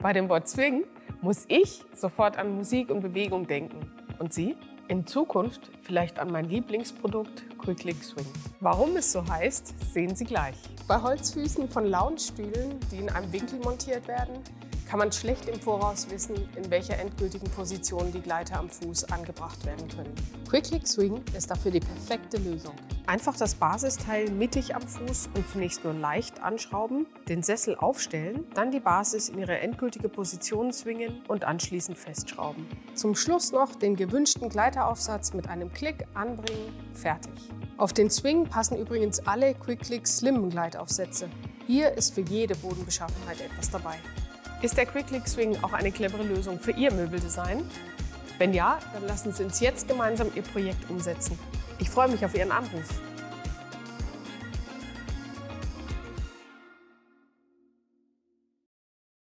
Bei dem Wort Swing muss ich sofort an Musik und Bewegung denken. Und Sie? In Zukunft vielleicht an mein Lieblingsproduct Quicklick Swing. Warum es so heißt, sehen Sie gleich. Bei Holzfüßen von Loungestühlen, die in einem Winkel montiert werden, kann man schlecht im Voraus wissen, in welcher endgültigen Position die Gleiter am Fuß angebracht werden können. Quicklick Swing ist dafür die perfekte Lösung. Einfach das Basisteil mittig am Fuß und zunächst nur leicht anschrauben, den Sessel aufstellen, dann die Basis in ihre endgültige Position zwingen und anschließend festschrauben. Zum Schluss noch den gewünschten Gleiteraufsatz mit einem Klick anbringen, fertig. Auf den Swing passen übrigens alle Quicklick Slim Gleitaufsätze. Hier ist für jede Bodenbeschaffenheit etwas dabei. Ist der Quicklick Swing auch eine clevere Lösung für Ihr Möbeldesign? Wenn ja, dann lassen Sie uns jetzt gemeinsam Ihr Projekt umsetzen. Ich freue mich auf Ihren Anruf.